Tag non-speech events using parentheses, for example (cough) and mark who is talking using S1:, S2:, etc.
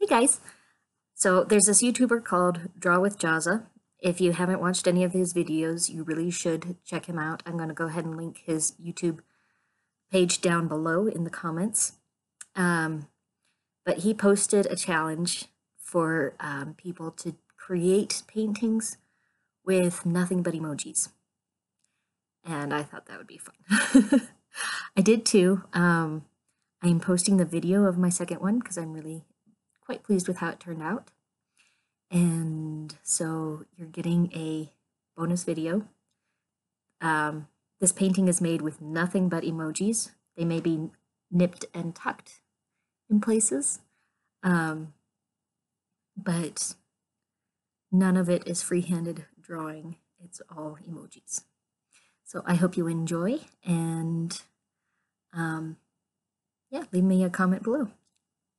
S1: Hey guys! So there's this YouTuber called Draw with Jazza. If you haven't watched any of his videos, you really should check him out. I'm going to go ahead and link his YouTube page down below in the comments. Um, but he posted a challenge for um, people to create paintings with nothing but emojis. And I thought that would be fun. (laughs) I did too. Um, I'm posting the video of my second one because I'm really quite pleased with how it turned out. And so you're getting a bonus video. Um, this painting is made with nothing but emojis. They may be nipped and tucked in places, um, but none of it is free-handed drawing. It's all emojis. So I hope you enjoy and um, yeah, leave me a comment below.